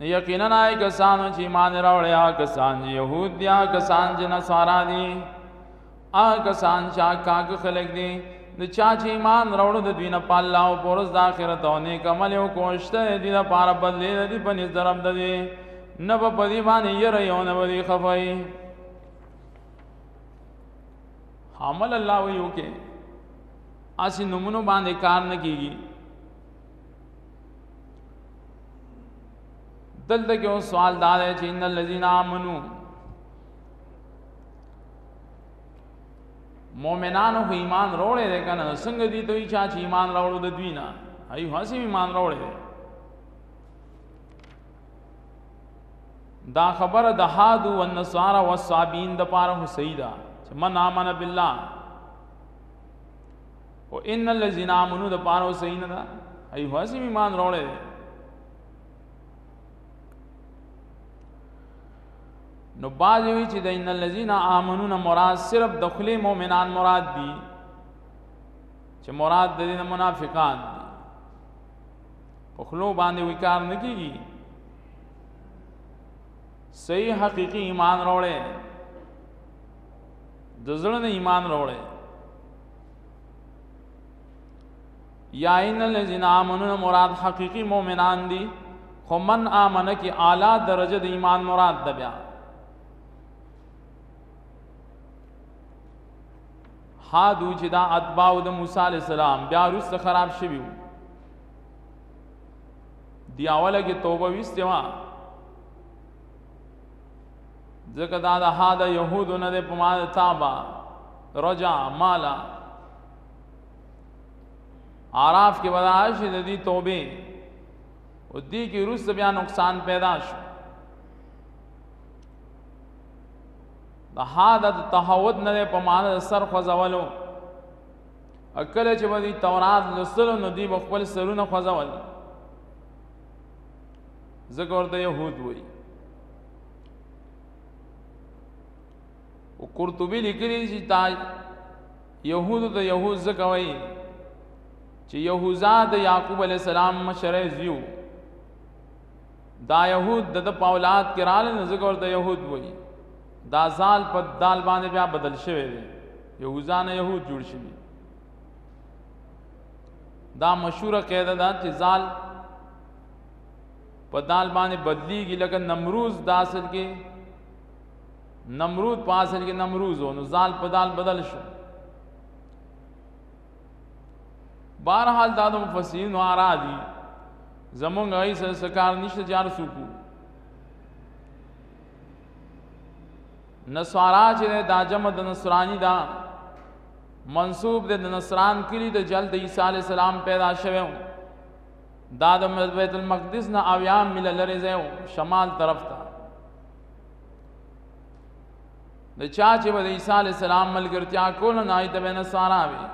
یقینا آی کسانو چې ایمان راوړی آ کسان چې یهود دي آ کسان چې نصارا دي آ کسان چې کاګ خلق دي د چا چې ایمان راوړو د دوی نه پاله او پورز د آخرت او نیک عمل او کوشته دي د پاره بدلې دي په نس درب دي نه په پدی باندې یې ريو نه ودی خفای عمل الله ویو کې اسی نمونو باندې کار نه کیږي دلته کې اوس سوال دا دی چې ان الذين امنوا مؤمنانو په ایمان وروړې ده کنه څنګه دي دوی چا چې ایمان راوړو د دوی نه هي هسي ایمان راوړې ده دا خبره د هادو او النصارى او الصابین د پاره هو سیدا چې من امن بالله او ان الذين امنوا د پاره او صحیح نه ده ای هوازی ایمان راوړل نو باز وی چې د ان الذين امنوا مراد صرف د خلی مؤمنان مراد دي چې مراد د دې منافقان دي په خلو باندې وکړ نه کیږي صحیح حقیقی ایمان راوړې د زړه نه ایمان راوړې یا ان الذين امنوا مراد حقيقي مؤمنان دي خو من امنه کې اعلی درجه د ایمان مراد ده بیا هادو چې دا اتباع د موسی عليه السلام بیا روس خراب شوی وو دی اوله کې توبه وستوا ځکه دا د ها د يهودو نه په ما د تابا رجع مالا عراف کې وداش د دې توبه او دې کې روس بیا نقصان پیدا شو د ها د تهود نه په ما د سر خوځولو اکل چې ودی تورات لسلو نو دی خپل سرونه خوځول ځکه ورته يهود وایي او قرطبي لیکلي چې تا يهود ته يهود ځکه وایي چې يهوذا د يعقوب عليه السلام مشره زیو دا يهود د په اولاد کې رااله نه ځکه ورته يهود وایي دا ځال په دال باندې بیا بدل شوی دی يهوذا نه يهود جوړ شوی دا مشهوره قاعده ده چې زال په دال باندې بدلیږي لکه نمروز د اصل کې نمرود په اصل کې نمروز و نو زال په دال بدل شو بهرحال دا د مفسرینو آرا دي زمونږ هیڅ سکار نشته جار سوکو نصارا چې ده دا جمع د نصرانی ده منصوب ده د نصران کلی د جل د عیسی علیه السلام پیدا شوی دا د بیت المقدس نه اویا میل لرې ځای شمال طرف ته د چا چې د عیسی علی السلام ملګرتیا کول نه ایت به نه سارا وي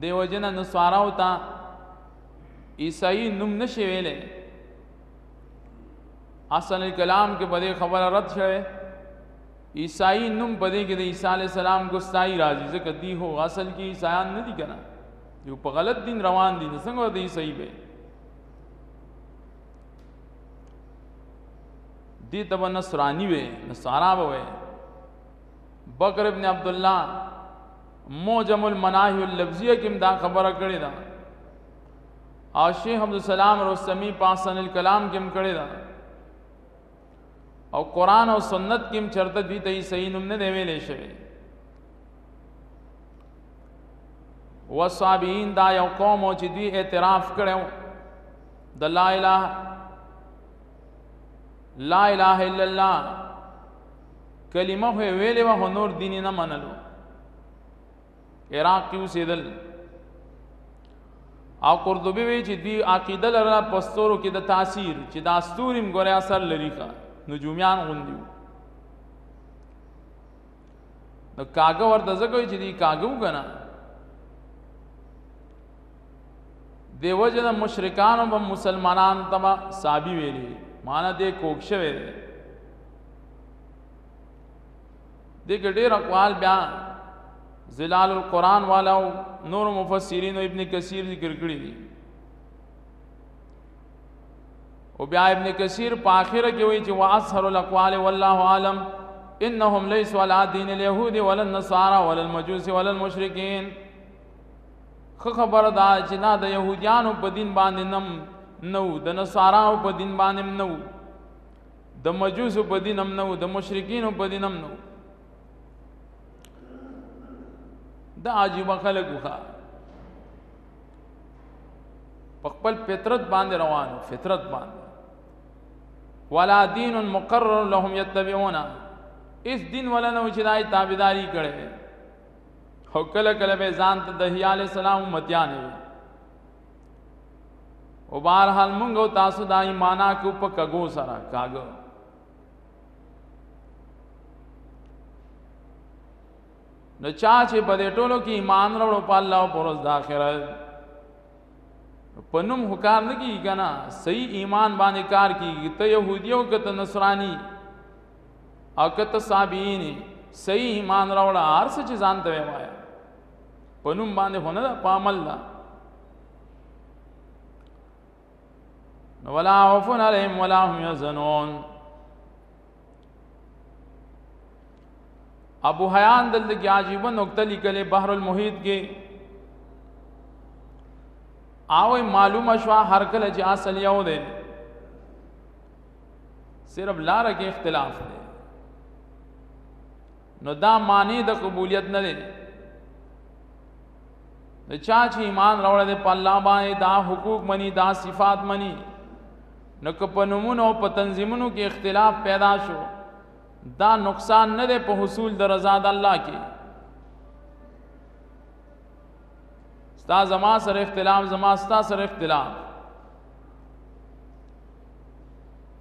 دیو جن نو سارا وتا عیسی نوم نشي ویلې حسن الکلام کې په دې خبره رد شوه عیسائی نوم په دې کې د عیسی علی السلام ګستای راځي ځکه دی هو اصل کې عیسایان نه دي کنه یو په غلط دین روان دي څنګه ورته عیسائی به دې ته به نصرانی وې نصارا به وې بکر ابن عبد الله موجم المناهی اللفظیه کې دا خبره کړې ده او شیخ عبدالسلام رستمی پاسن الکلام کې هم کړی دا او قران او سنت کې هم چرته دوی ته صحیح نوم نه دی ویلې شوی وصابین دا یو قوم چې دوی اعتراف کړو د لا اله لا اله الا الله کلمه ویلې و نور دین نه منلو عراق کې اوسېدل او قرطبي وی چې دی عقیده لرله پستورو کې د تاثیر چې دا ستوریم ګورې اثر لري ښه نجومیان غوندي نو کاګه ورته ځکه چې دی کاګه وګنه دیو جن مشرکان او مسلمانان تما صابی ویلي معنا دې کوښښ ویلي دې کې ډېر اقوال بیا زلال القرآن والا او نور مفسرین او ابن کثیر ذکر کړی دي او بیا ابن کثیر په اخره کې وایي چې واثر الاقوال والله عالم انهم ليسوا على دين اليهود ولا النصارى ولا المجوس ولا المشركين خو خبر دا چې نه د يهوديانو په دین باندې نم نو د نصاراو په دین باندې نو د مجوسو په دین هم نه وو د مشرکینو په دین هم نه وو دا عجیب خلک وخا په خپل فطرت باندې روان فطرت باندې ولا دین مقرر لهم یتبعون اس دین ولا نه چې دای تابعداري کړي او کله کله به ځان ته د هیال سلام متیانه او بهر حال مونږ او تاسو دا ایمانا کو په کګو سره کاګو نو چا چې په دې ټولو کې ایمان راوړو په الله او پر ورځ د آخرت په نوم حکار نه کیږي کنه صحیح ایمان باندې کار کیږي ته يهودي او کته نصراني او کته صابین صحیح ایمان راوړه هر څه چې ځان ته وایا په نوم باندې خو نه ده په عمل ده ولا خوف عليهم ولا هم يحزنون ابو حیان دلته کې عجیب نقطه لیکلې بحر المحیط کې او معلومه شو هر کله چې اصل یو دی صرف لار کې اختلاف دی نو دا معنی د قبولیت نه دی د چا چې ایمان راوړل دی په الله باندې دا حقوق مني دا صفات مني نو که په نمونه او په تنظیمونو کې اختلاف پیدا شو دا نقصان نه دی په حصول د رضا د الله کې ستا زما سره اختلاف زما ستا سره اختلاف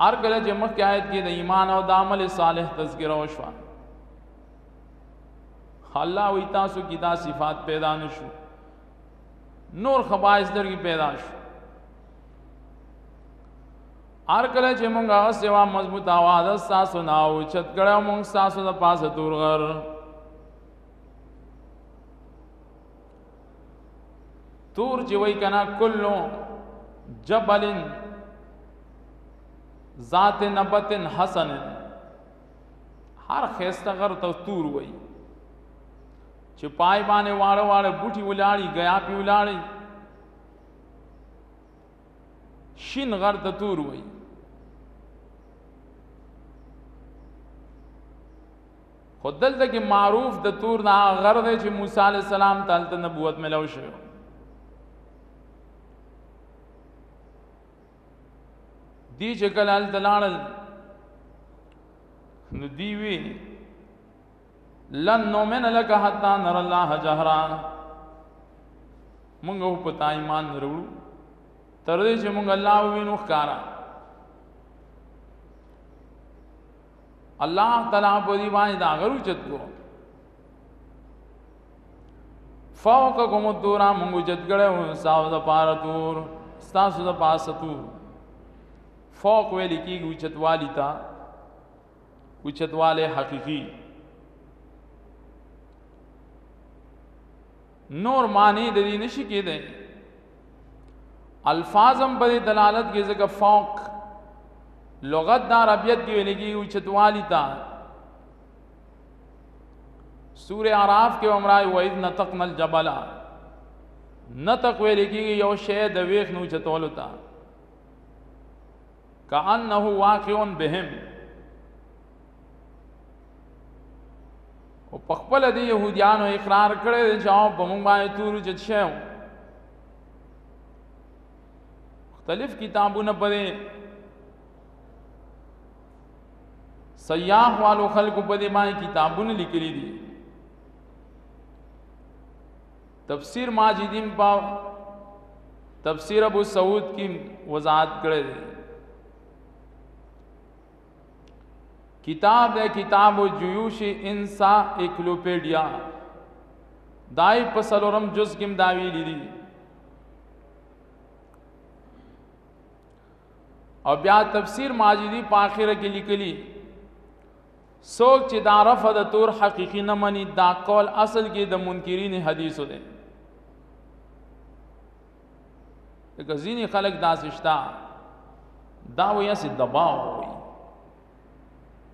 هر کله چې مخکې آیت کې د ایمان او د عمل صالح تذکره وشوه الله وی تاسو کې دا صفات پیدا نشو نور خبائس در کې پیدا شو هر کله چې مونږ هغه سیوا مضبوط आवाज تاسو نه او چت کړه مونږ تاسو د پاسه دورغر تور چې وای کنا کلو جبل ذات نبت حسن هر خسته غر ته تور وای چې پای باندې واړه واړه بوټي ولاړی غیا پی ولاړی شین غر ته تور وای خو دلته کې معروف د تور نه غر دی چې موسی علی السلام ته هلته نبوت ملو شوی دی چې کله هلته لاړل نو دی وی لن نومن لک حتا نر الله جهرا مونږ هو پتا ایمان وروړو تر دې چې مونږ الله وینو ښکارا الله تعالی په دې باندې دا غرو چت کو فوق کوم تورا مونږ جت کړه او ساو د پار تور ستاسو د پاس تور فوق ویل کیږي اوچتوالی تا اوچتواله حقيقي نور معنی د دې نشي کېدای الفاظ هم په دلالت کې ځکه فوق لغت د عربیت کې ویل کېږي اوچتوالي ته سوره اعراف کې عمرای وایذ نطقنا الجبل نطق ویل کېږي یو شی د ویخ نو چتولو ته کأنه واقع بهم او په خپل د يهوديانو اقرار کړی دی چې او په موږ باندې تور چت شو مختلف کتابونه پدې سیاح والو خلکو پدې باندې کتابونه لیکلي دي تفسیر ماجدین په تفسیر ابو سعود کی وضاحت کړی دی کتاب ده کتاب جیوش انسا اکلوپیډیا دای په سلورم جز کې دا ویلي دي او بیا تفسیر ماجدی په اخره کې لیکلي څوک چې دا رفع د تور حقيقي نه مني دا قول اصل کې د منکرین حدیثو دی دغه ځینې خلک داسې شته دا وایي هسې دباو وایي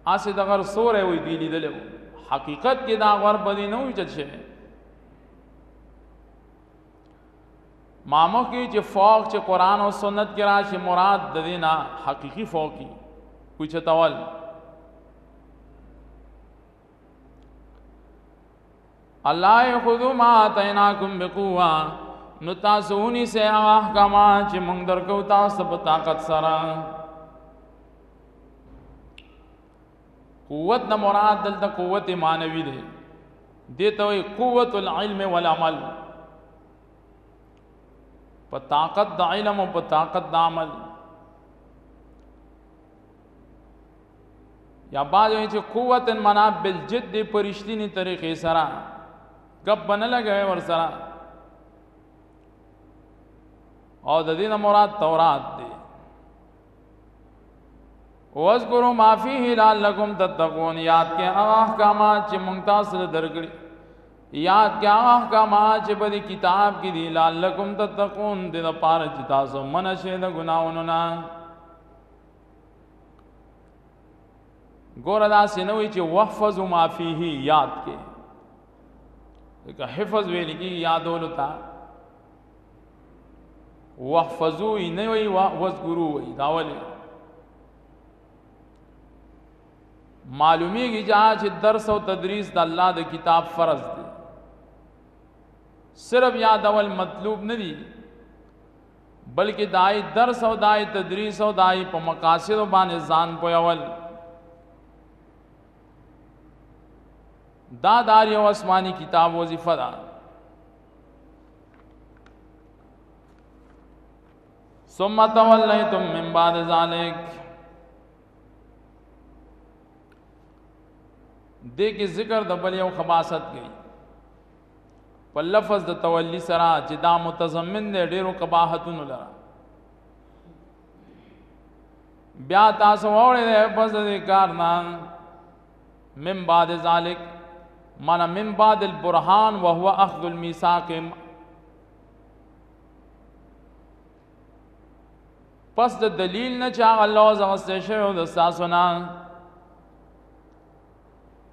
هسې د غر سوری وایي دوی لیدلی حقیقت کې دا غر به دې نه وي چت شوی مامو کې چې فوق چې قران او سنت کې راشي مراد د دې نه حقيقي فوقي کوچتاول الله خذو ما اتیناکم بقوه نو تاسو ونی سه هغه احکامات چې موږ درکو تاسو په طاقت سره قوت نه مراد دلته قوت مانوي ده دته وي قوت العلم والعمل په طاقت د علم او په طاقت د عمل یا بعض وایي چې قوت منا بالجد دی په رښتینې طریقې سره ګپ نه لګوي ور سره او د دې مراد تورات دی واذکروا ما فیه لعلکم تتقون یاد کې هغه احکامات چې مونږ تاسو له درګړي یاد کې هغه احکامات چې په دې کتاب کې دي لعلکم تتقون دې لپاره چې تاسو منشه د ګناونو نه ګور دا سينوي چې وحفظ ما فيه یاد کې که حفظ ویل کی یادول تا وحفظو نه وی وذکرو وی دا ولی معلومیږي چې درس او تدریس د الله د کتاب فرض دی صرف یادول مطلوب نه دی بلکې د آی درس او د آی تدریس او د آی په مقاصد باندې ځان پویول دا دار یو آسمانی کتاب وظیفه ده ثم تولیتم من بعد ذلک دې کې ذکر د بل یو خباست گئی په لفظ د تولی سره چې دا متضمن دی ډیرو قباحتونو لره بیا تاسو وړي ده پس د کار نه من بعد ذالک من من بعد البرهان وهو اخذ الميثاق پس د دلیل نه چې هغه لوز غسته شوی د ساسو نه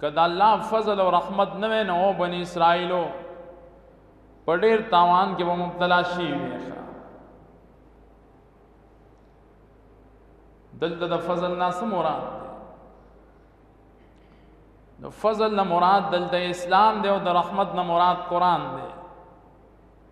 که د الله فضل او رحمت نه وای نو بنی اسرائیلو په ډېر تاوان کې به مبتلا شي دلته د فضل نه څه مراد نو فضل نه مراد دلته اسلام دی او د رحمت نه مراد قران دی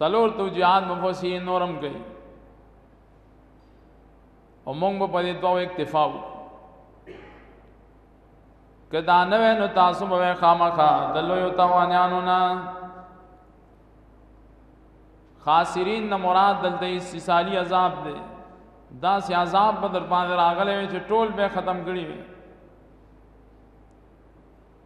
سلور توجیهات مفسرین نورم کوي او موږ په دې دوه اکتفا وکړو که دا نه وای نو تاسو به خامخا د لویو توانیانو نه خاسرین نه مراد دلته استثالی عذاب دی دا سی عذاب په در باندې راغلی چې ټول به ختم کړي وي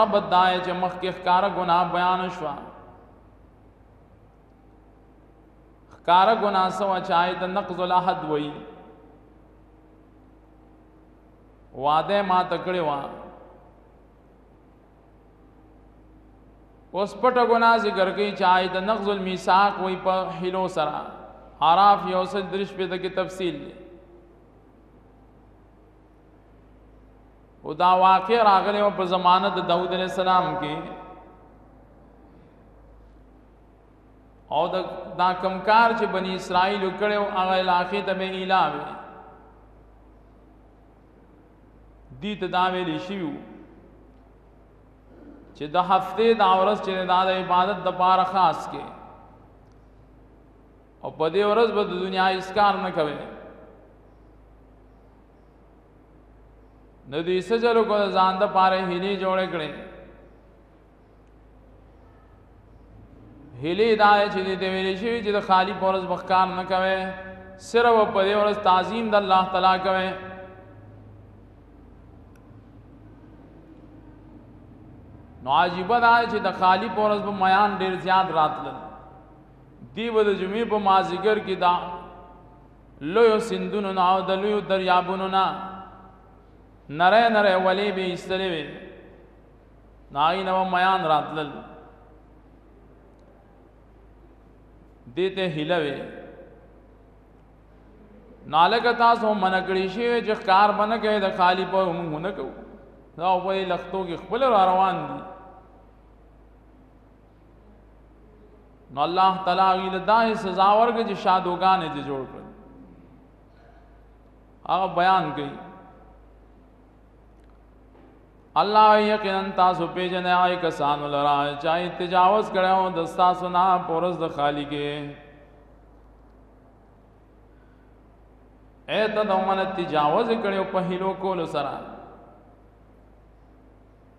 رب دای چې مخ کې ښکار ګناه بیان شو ښکار ګناه سو چای د نقض الاحد وای وعده ما تکړه وا اوس پټ ګناه ذکر کوي چای د نقض المیثاق وای په حلو سره عراف یوسل درش په دغه تفصیل دی او دا واقع راغلی و په زمانه د داود علیه السلام کې او د دا کمکار چې بنی اسرائیل کړي او هغه علاقې ته به اله وي دي ته دا ویل شي چې د هفته دا ورځ چې د عبادت د پاره خاص کې او په دې ورځ به د دنیا هیڅ کار نه کوي نو دوی سجلو کو ځان د پاره هلي جوړ کړي هلي دا چې دې ویل شي چې د خالی پورز بخکار نه کوي صرف په دې ورځ تعظیم د الله تعالی کوي نو عجیب دا چې د خالی پورز په میان ډیر زیات راتلل دی به د جمعې په مازیګر کې دا لویو سندونو نه او د لویو دریابونو نه نری نری ولې به ایستلې وي نای نو میان راتلل دیته هیله وي نالک تاسو منکړی شي چې کار بنه کوي د خالی په موږ نه کوو دا په لختو کې خپل را روان دي نو الله تعالی وی له دای سزا ورګه چې شادوغان دې جوړ کړ هغه بیان کړي الله یقینا تاسو پیژنې آی کسان لرا چای تجاوز کړو د تاسو نه پورز د خالقې اے ته دومره تجاوز کړو په هلو کول سره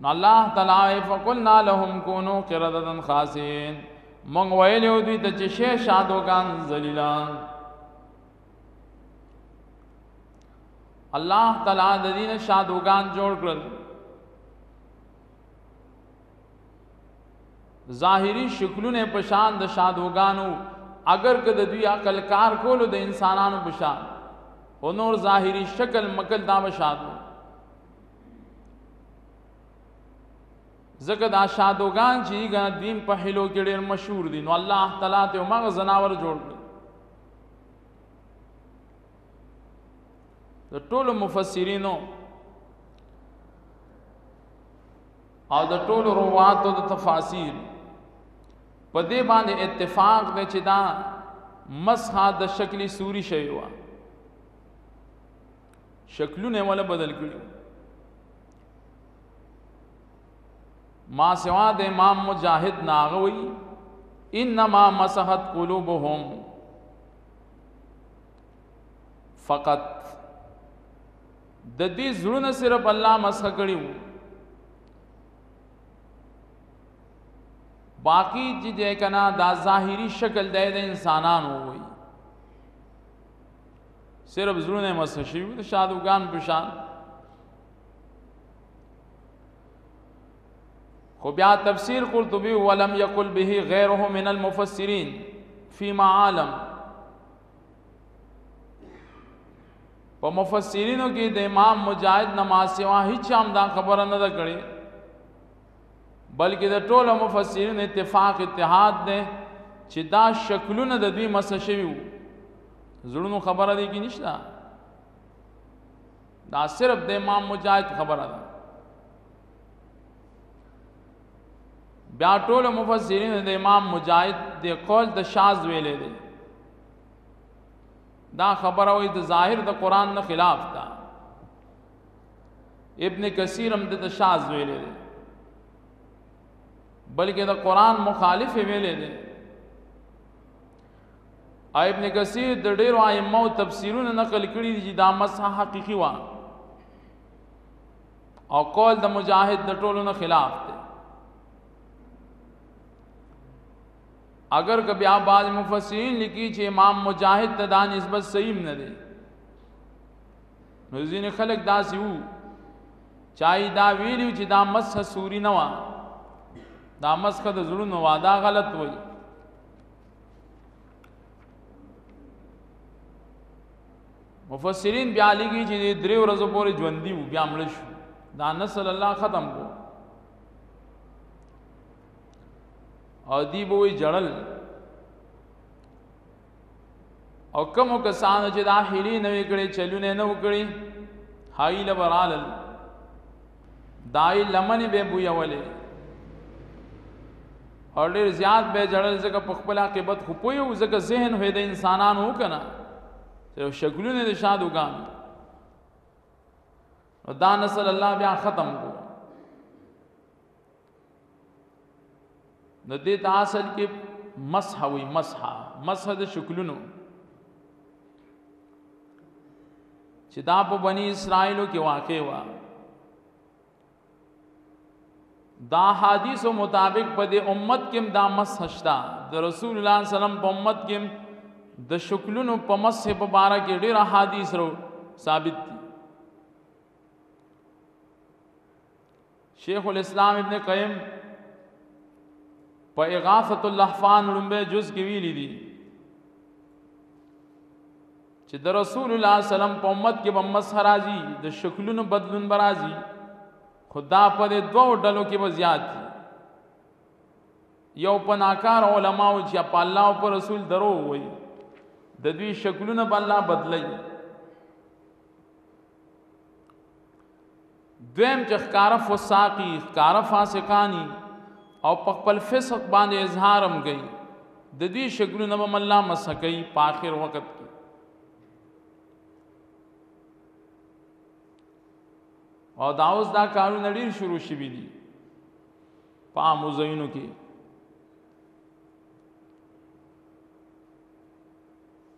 نو الله تعالی فقلنا لهم كونوا قردة خاسئين مونږ ویلو دوی ته چې شه شادوګان ذلیلان الله تعالی د دین شادوګان جوړ کړل ظاهری شکلونه په شان د شادوګانو اگر که د دوی عقل کار کولو د انسانانو په شان هو نور ظاهری شکل مکل دا بشادو زکه دا شادوغان چې ګان دین په حلو کې ډېر مشهور دي نو الله تعالی ته مغه زناور جوړ کړ د ټولو مفسرینو او د ټولو رواتو د تفاسیر په دې باندې اتفاق دی چې دا مسح د شکلی سوري شوی و شکلونه ولا بدل کړي ما سوا د امام مجاهد ناغوي انما مسحت قلوبهم فقط د دې زړونه صرف الله مسح کړي وو باقی چې د کنا دا ظاهری شکل د انسانانو وي صرف زړونه یې مسح شوي وو د شادوګان په شان خو بیا تفسیر قرطبي ولم یقل به غیره من المفسرین فيما عالم په مفسرینو کې د امام مجاهد نماز سوا هیڅ هم دا خبره نه ده کړې بلکې د ټولو مفسرین اتفاق اتحاد دی چې دا شکلونه د دوی مس شوي وو زړونو خبره دی کې نشته دا صرف د امام مجاهد خبره ده بیا ټول مفسرین د امام مجاهد د قول د شاز ویلې دي دا خبره وي د ظاهر د قران نه خلاف ده ابن کثیر هم د شاز ویلې دی بلکې د قران مخالف ویلې دی ابن کثیر د ډیرو ائمه او تفسیرونه نقل کړي دي چې دا مسح حقيقي و او قول د مجاهد د ټولو نه خلاف دی اگر که بیا بعض مفسرین لیکي چې امام مجاهد ته دا نسبت صحیح نه دی نو ځین خلک داسې وو چای دا ویلو چې دا مسح سوري نه و دا مسح د زړونو وادا غلط وای مفسرین بیا لګي چې درې ورځې پورې ژوند دی بیا مړ شو دا نسل الله ختم کو او دی به وی جړل او کوم کسانو چې دا حیلې نه وکړي چلونه نه وکړي هاي لبرال دای لمن به بویولې او ډېر زیات به جړل زکه په خپل عاقبت خو پویو زکه ذهن وې د انسانانو کنه چې شکلونه د شادو ګان دا نسل الله بیا ختم کو نو دې ته اصل کې مسح وي مسح مسح د شکلونو چې دا په بنی اسرائیلو کې واقع و دا حدیث مطابق په دې امت کې دا مسح شتا د رسول الله صلی الله علیه وسلم په امت کې د شکلونو په مسح په بارا کې ډېر حدیث رو ثابت دي شیخ الاسلام ابن قیم په اغاثه اللحفان لومبه جز کې ویلي دي چې د رسول الله سلام په امت کې بمس راځي د شکلونو بدلون برازي خدا په دې دوو ډلو کې به زیات دي یو پناکار علما او چې په الله او پر رسول درو وي د دوی شکلونه بل بدلای دویم چې ښکاره فساقی ښکاره فاسقانی او په خپل فسق باندې اظهار هم کوي د دې شکلونه به الله مسکې په آخر وخت کې او دا اوس دا کارونه ډیر شروع شوي دي په عامو ځایونو کې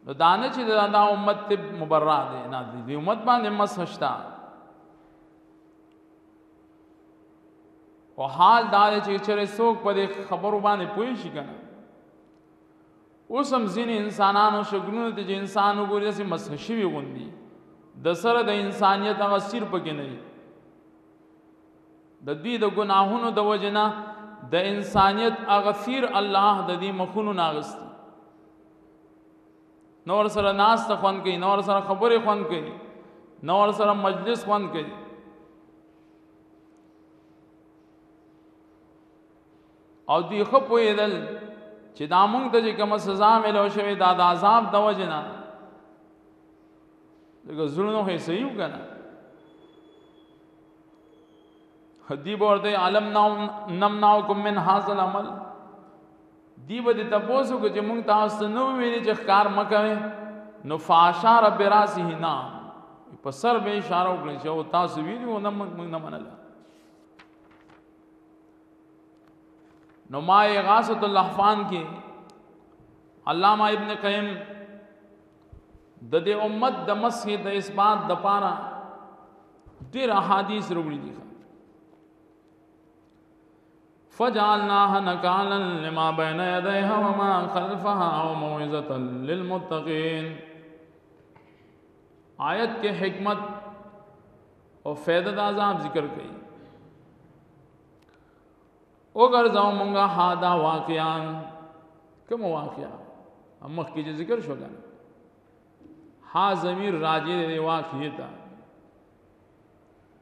نو دانه چې دا, دا امت طب مبرع دی نه دی امت باندې مسشتا او حال دا دی چې چېرې څوک په دې خبرو باندې پوه شي کنه اوس هم ځینې انسانانو شګلونو ته چې انسان وګوري داسې مسح شوي غوندي د سره د انسانیت هغه سیر پکې نه وي د دوی د ګناهونو د وجې نه د انسانیت هغه سیر الله د دې مخونو نه اخیستي نور سره ناس ته خوند کوي نور سره خبرې خوند کوي نور سره مجلس خوند کوي او دوی خپویدل چې دا مونږ ته چې کوم سزا ملو شوی دا د عذاب د وجه نه دغه زړونو هي سيو کنه حدیب ورته علم نام نمناو کوم من حاصل عمل دی به دې تپوس وکړي چې مونږ تاسو ته نه ویلي چې ښکار مه کوئ نو فاشار براسه نه په سر به اشاره وکړي چې او تاسو ویلي و نه مونږ نه منله نو ما غاصت اللحفان کې علامه ابن قیم د دې امت د مسح د اثبات د پاره ډېر احادیث وروړي دي فجعلناها نکالا لما بین یدیها وما خلفها او موعظه للمتقین آیت کې حکمت او فائدہ د عذاب ذکر کړي او ګرځاو مونږه ها دا واقعا کوم واقعا مخ کې چې ذکر شو کنه ها ضمیر راجع دی واقعي ته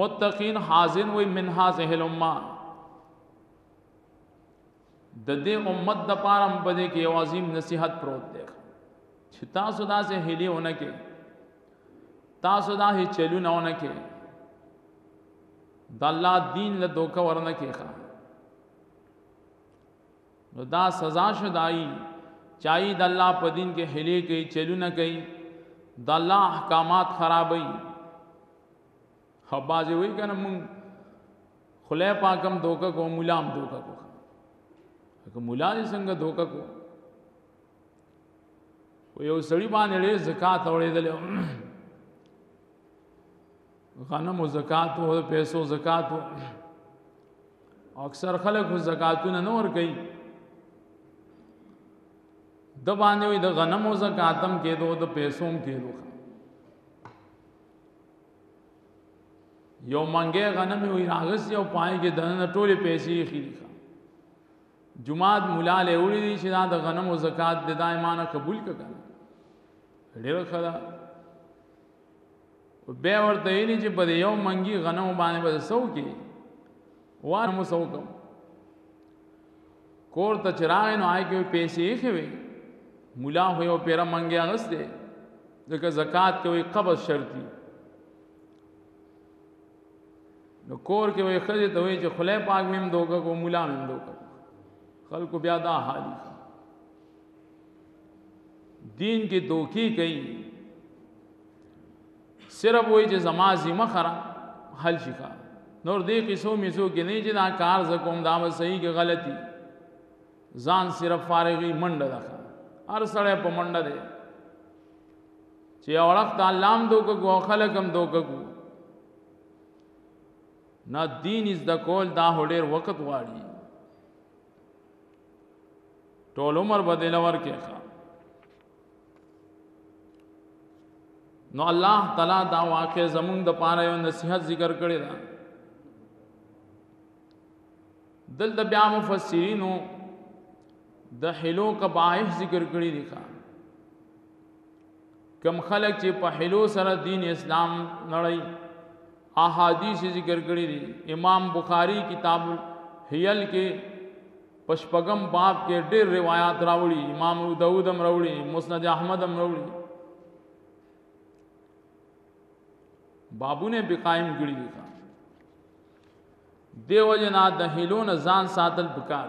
متقین حازن وی من هذه الامه د دې امت د پاره په دې کې یو عظیم نصیحت پروت دی چې تاسو دا سه هلي ونه کې تاسو دا هي چلونه ونه کې د الله دین له دوکه ورنه کې ښه نو دا سزا شو دای چای د الله په دین کې حلی کوي چلونه کوي د الله احکامات خرابوي خو بازی وی کنه مون خله پاکم دوکه کو مولام دوکه کو که مولا دې څنګه دوکه کو و یو سړی باندې ډېر زکات اورېدل غنمو زکات او پیسو زکات اکثر خلک زکاتونه نه ور کوي د باندې وي د غنمو زکاتم کېدو د پیسوم کېدو یو منګه غنمې وي راغس یو پای کې دنه ټولې پیسې خېږي جمعات مولا له وړي دي چې دا د غنمو زکات د دایمانه قبول کړه ډېر خلا بیا ورته ویلي چې په یو منګي غنمو باندې به څه وکړي وار مو څه وکړم کور ته چې راغی نو هغې کې پیسې ایښې وې ملا خو یو پیره منګی اغستې ځکه زکات کې وایي قبض شرط دي نو کور کې وایي ښځې ته وایي چې خلی پاک مې هم دوکه کو ملا مې هم دوکه خلکو بیا دا حالي دین کې دوکي کوي صرف وای چې زما ذمہ خره حل شي نور دې قصو میزو کې نه چې دا کار ز کوم دا و صحیح کې غلطي ځان صرف فارغي منډه ده هر سړی په منډه ده چې اورخ ته لام دوک کو خلکم دوک کو نه دین از د کول دا هډیر وخت واړي ټول عمر بدل ورکه ښا نو الله تعالی دا واقع زمون د پاره یو نصیحت ذکر کړی دا دل د بیا مفسرینو د حلو کبائح ذکر کړی دی ښا کم خلک چې په حلو سره دین اسلام نړۍ احادیث ذکر کړی دی امام بخاری کتاب الحیل کې پشپغم باب کې ډېر روایت راوړي امام ابو داود هم راوړي مسند احمد هم راوړي بابونه به قائم کړی دي دیو جنا د هلون ځان ساتل پکار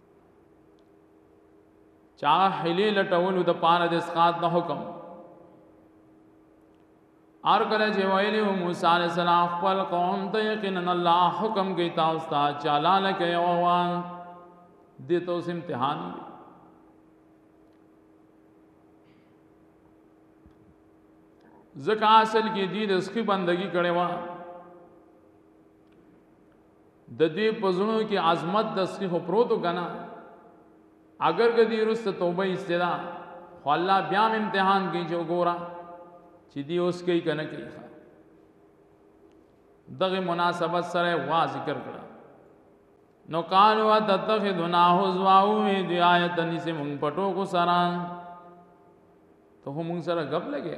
چا حلی لټولو د پاره د اسقات د حکم ار کله چې ویلی موسی علی السلام خپل قوم ته یقینا الله حکم کوي تاسو ته چالاله کوي او وان دې تاسو امتحان دی ځکه اصل کې دې د سخي بندگی کړي وان ددوی په زړونو کی عظمت دسخی خو پروت و کنه اګر که دوی وروسته توبه ایستی ده خو الله بیا هم امتحان کوي چې وګوره چې دوی اوس کوي که نه کوي دغه مناسبت سره غوا ذکر کړه نو قالو تتخذنا حزوا او دی آیت نسی مونږ پټو کو سره ته مونږ سره غب لګی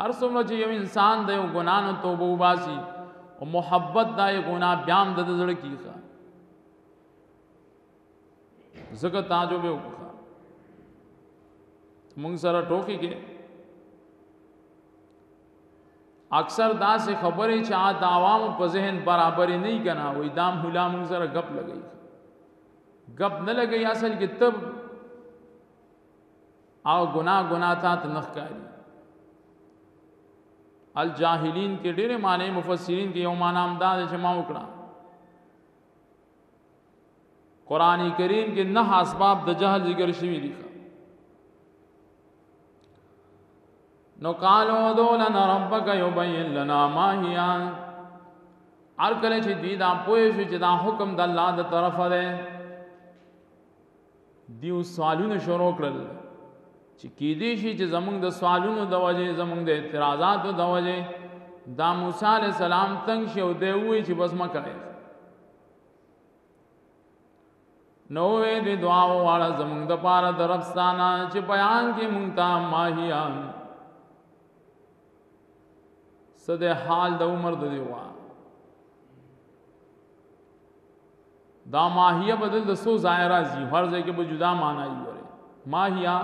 هر څومره چې یو انسان د یو ګناه نه توبه وباسي او محبت دا یې ګناه بیا هم د ده زړه کېږي ځکه تعجب یې وکړه مونږ سره ټوکی کې اکثر دا سه خبرې چې آ د عوامو په ذهن برابرې نه کنا وې دا مولا مونږ سره غپ لګي غپ نه لګي اصل کې تب او ګناه ګناه تا ته نخکاری الجاهلین کې ډېر معنی مفسرین کې یو معنی هم دا چې ما وکړه قران کریم کې نه اسباب د جهل ذکر شوی دي نو قالو دو لنا ربک یبین لنا ما هی ار کله چې دوی دا پوه شو چې دا حکم د الله د طرفه ده دیو سوالونه شروع کړل چې کیدی شي چې زمونږ د سوالونو د وجه زمونږ د اعتراضاتو د وجه دا موسی علی السلام تنگ شي او دی وی چې بس مکه نو وې د دعا واړه زمونږ د پاره د رب ستانه چې بیان کې مونږ ته ماهیان صد حال د عمر د دیوان دا ماهیه بدل د سو ځای راځي هر ځای کې به جدا معنی وي ماهیه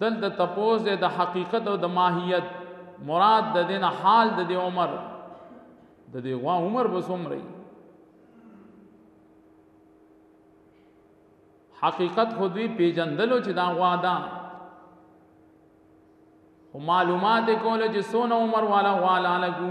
دل د تپوز د حقیقت او د ماهیت مراد د دین حال د دی عمر د دی غوا عمر به سمري حقیقت خو دوی پیجندلو چې دا غوا ده خو معلومات کوله چې سونه عمر والا غوا لالګو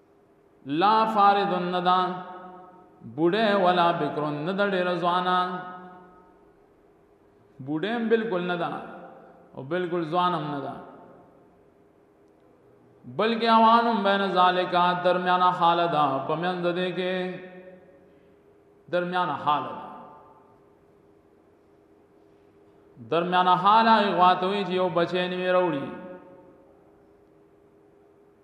لا فارد نه ده بوډه ولا بکر نه ده ډېره ځوانه بوډه هم بالکل نه ده او بالکل ځوان هم نه ده بلکې اوانم بین ذالکا درمیانه حال ده په منځ دې کې درمیانه حال ده درمیانه حال هغه غواتوي چې یو بچی نیوي وروړي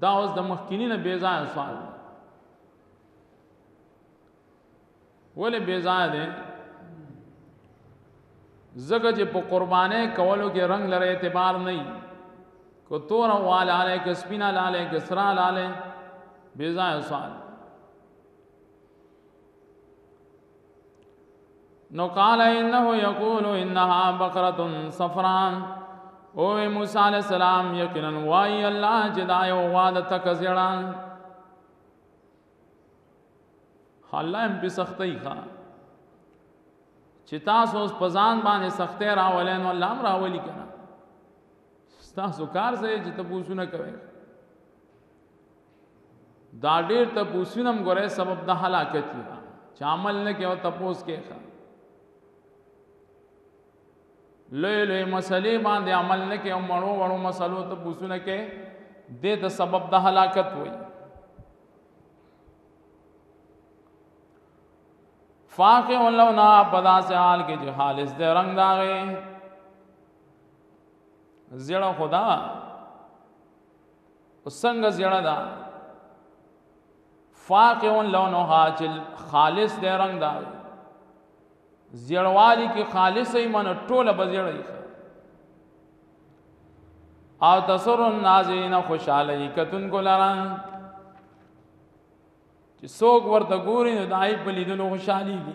دا اوس د مخکینی نه بې ځایه سوال دی ولې بې ځایه دی ځکه چې په قربانۍ کولو کې رنګ لره اعتبار نه وي که توره واله هلې که سپینه لاله که سره لاله بې ځایه سوال نو قال انه یقول انها بقره صفران او موسی علی السلام یقینا وای الله جدا یو واد تک زړان الله هم په سختۍ ښا چې تاسو اوس په ځان باندې سختۍ راولې نو الله هم راولي کنه تاسو کار سره چې تاسو نه کوئ دا ډیر ته پوسینم ګره سبب د هلاکت دی چې عمل نه کوي تپوس کې ښه لوی لوی مسلې باندې عمل نه کوي مړو وړو مسلو ته پوسونه کې د د سبب د هلاکت وي فاقع لونا پدا سے حال کې چې حالس د رنگ داغه زړه خدا وسنګ زیړه دا فاقون لونها چې خالص دی رنگ دا زیړوالی کې خالص ایمان ټوله بزیړی او تسر الناظرین خوشاله کتون ګلران چې څوک ورته ګوري نو دای په لیدلو خوشحالي دي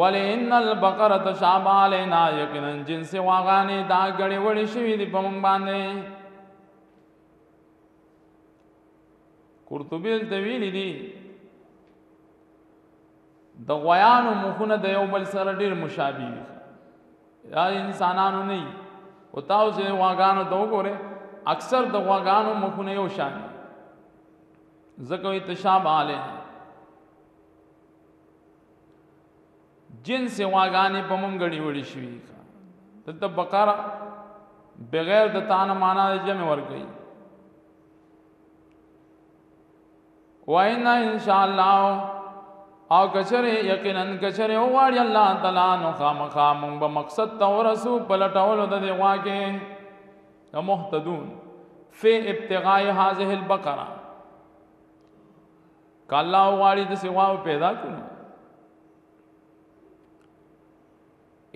ولی ان البقره تشاب علینا یقینا جنس واغانه دا غړي وړي شوی دی په مونږ باندې قرطبی د ویلي دی د غویانو مخونه د یو بل سره ډیر مشابه دي دا انسانانو نه او تاسو واغانو ته وګوره اکثر د غواګانو مخونه یو شان ځکه وي تشابه علیه جنس واغانې په مونږ غړي وړي شي دلته بقره بغیر د تانه معنا د جمع ورګي واینا ان شاء الله او کچره یقینا کچره او غاړي الله تعالی نو خامخا مونږ به مقصد ته ورسو پلټولو د دی واګه مهتدون فی ابتغاء هذه البقره کله غواړي د سیوا پیدا کړو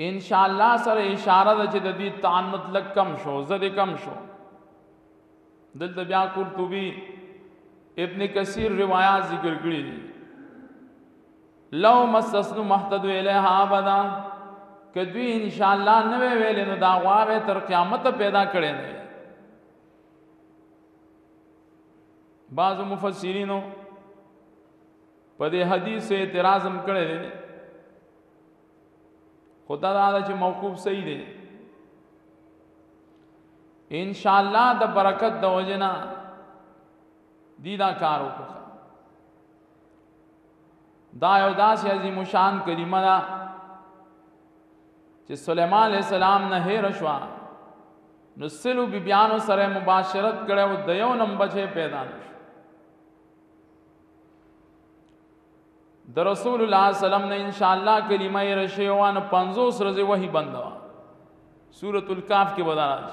ان شاء الله سره اشاره ده چې د دې تعنت لک کم شو زد کم شو دلته بیا قرطبي ابن کثیر روایت ذکر کړی لو مسسنو محتدو الیها ابدا که دوی ان شاء الله نه ویل نو دا غواوې تر قیامت پیدا کړي نه بعض مفسرینو په دې حدیث اعتراض هم کړی دی خدا دا چې موقوف صحیح دی ان شاء الله د برکت د وجنا دی دا کار وکړه دا یو داسې عظیم شان کلمه ده چې سليمان عليه السلام نه هیر شو نو سلو بیبیانو سره مباشرت کړه او د یو نم بچي پیدا نشو د رسول الله سلام نه ان شاء الله کلمه یې رشي وان 500 ورځې وਹੀ بند وا سورۃ الکاف کې بدارش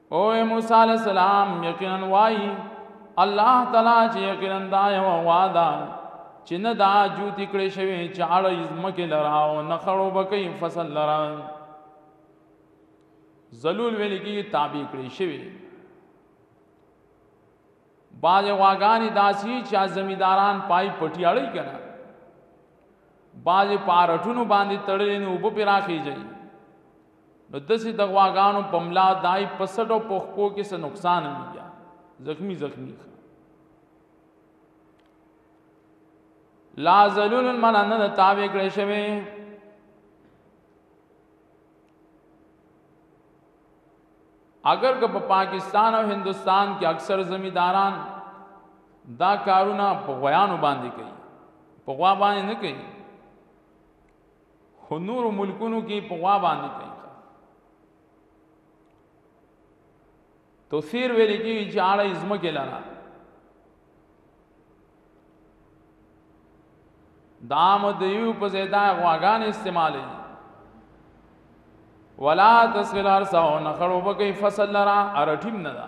او موسی علی السلام یقینا وای الله تعالی چې یقینا دا یو وعده چې نه دا جوتی کړی شوی چې اړه زمکه لراو نه خړو بکې فصل لرا زلول ویل کی تابع کړی شوی باز واغانی داسی چې زمیداران پای پټیاړی کنا باز پارټونو باندې تړلې نو وب پراخی جاي نو دسی د غواګانو په ملا دای په سټو پخکو کې څه نقصان نه بیا زخمی زخمی خان لا زلول من نه تابع کړی شوی اگر که په پاکستان او هندستان کې اکثر زمیداران دا کارونه په غویانو باندې کوي په غوا باندې نه کوي خو نور ملکونو کې په غوا باندې کوي تو سیر ویل کېږي چې اړه یې ځمکې لره دام د یو په ځای دا غواګان استعمالوي ولا تسغل ارسه او نخړو بګي فصل لرا ارټیم نه ده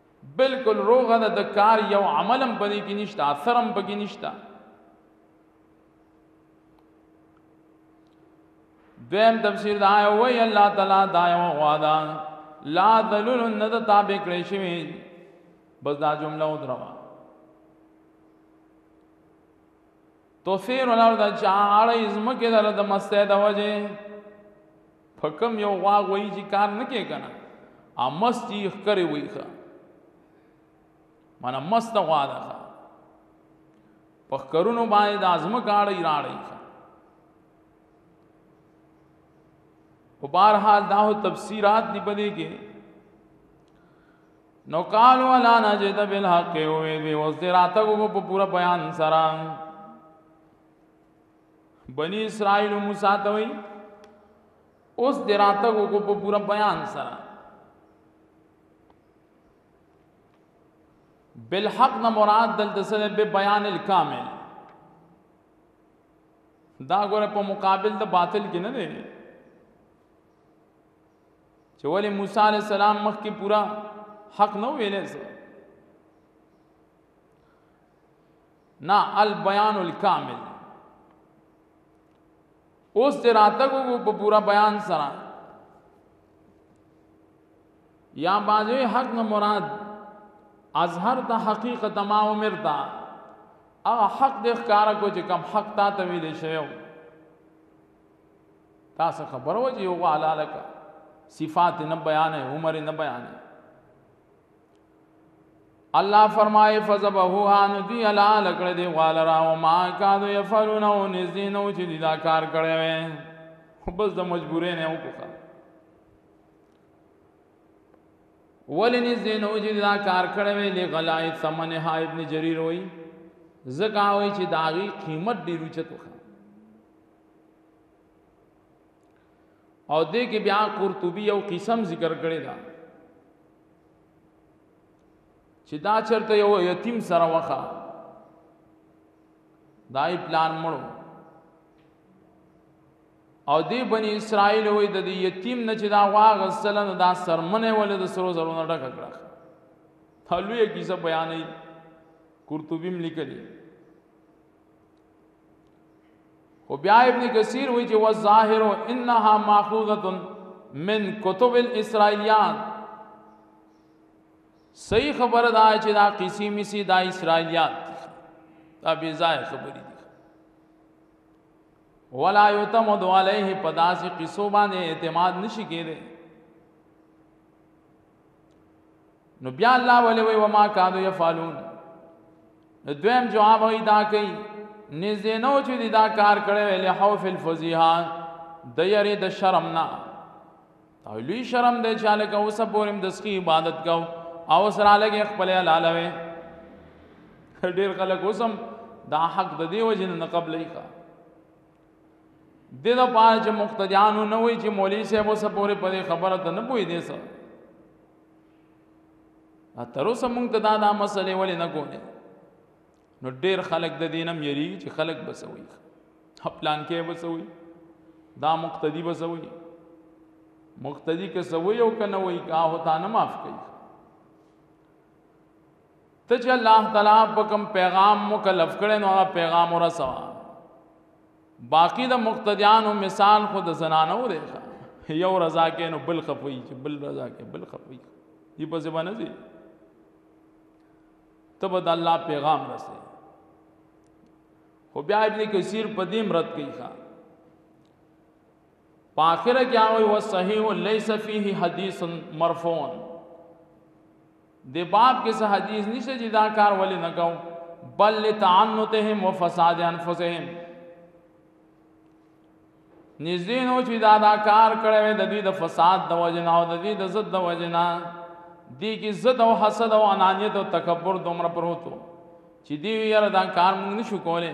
بلکل روغه ده د کار یو عمل هم پدې کې نشته اثر هم پکې نشته دویم تفسیر دا یو وی الله تعالی دا یو غوادا لا ذلول نه د تابع کړی شوی بس دا جمله ودروا تثیر الارض چې اړه یې ځمکې لره د مستۍ د وجې په کوم یو غوا غویي چې کار نه کوي که نه مست یې ښکرې وایي ښه مانا مست غوا ده ښه په ښکرونو باندې د ځمکه اړه یې راړی ښه په بهرحال دا تفسیرات دی په دې کې نو قال ولا نجد بالحق وې دې اوس دې راته کو په پورا بیان سره بنی اسرائیل موسی ته وې اوس دې راته کو په پورا بیان سره بالحق نه مراد دلته سره به بیان الکامل دا ګوره په مقابل د باطل کې نه دی چې ولې موسی علی السلام مخکې پورا حق نه ویلې سره نا البیان الکامل اوس دې راتګو په پورا بیان سره یا بازوی حق نه مراد اظهر ته حقیقت ما عمر دا هغه حق دې ښکارا کو چې کم حق تا ته ویلې شوی تاسو خبر و چې یو غالا لکه صفات نه بیان ہے عمر نه بیان ہے الله فرمای فذبحوها نو دی الا لکړه دی غالرا او ما کادو یفعلون او نزین او چې دا کار کړي وي بس د مجبورې نه وکړه ولې نزین او چې دا کار کړي وي لغلای ثمن ها ابن جریر وای زکه وای چې داغي قیمت ډیر اوچت وکړه او دې کې بیا قرطبي یو قسم ذکر کړی دا چې دا چرته یو یتیم سره وخه دای پلان مړو او دی بنی اسرائیل وې د دې یتیم نه چې دا واغ سلن دا سرمنه ولې د سرو زرو نه ډک کړه هلوې کیسه بیانې قرطبی ملي کړي خو بیا ابن کثیر وی چې والظاهر انها ماخوذه من کتب الاسرائیلیات صحیح خبر دا چې دا قصې مسی دا اسرائیلیات دا بی ځای خبرې دي ولا یتمد علیه پداسې قصو باندې اعتماد نشي کېده نو بیا الله ولې وی وما کانو یفعلون نو دویم جواب وی دا کوي نږدې نو چې دا کار کړی ویل حوف الفضیحه د یری د شرم نه او لوی شرم دی چې لکه اوس پورم د سخی عبادت کو او سره لګي خپل لالوي ډیر خلک اوسم دا حق د دی وجه نه قبلې کا د دا پاره چې مقتدیانو نه وای چې مولوی صاحب اوسه پورې په خبره ته نه پوي دي سر تر اوسه مونږ ته دا دا مسلې ولې نه کولې نو ډېر خلک د دینم یری چې خلک بسوي خپلان کې بسوي دا مقتدی بسوي مقتدی که سوي او کنه وای کا هوتا نه معاف کوي ته چې الله تعالی په کوم پیغام مکلف کړي نو هغه پیغام ورسوه باقی د مقتدیانو مثال خو د زنانو دی یو رضا کې نو بل خپوي چې بل رضا کې بل خپوي دی په ځبا نه دی تب د الله پیغام رسې خو بیا ابن کثیر په دې مرد کوي ښا پاخره کې هغه و صحیح ليس فيه حدیث مرفوع دې باب کې څه حدیث نشته چې دا کار ولې نه کوو بل لتعنتهم وفساد انفسهم نږدې نو چې دا دا کار کړی د دوی د فساد د وجنا او د دوی د ضد د وجنا دی کې ضد او حسد او انانیت او تکبر دومره پروتو چې دی یاره دا کار موږ نشو کولای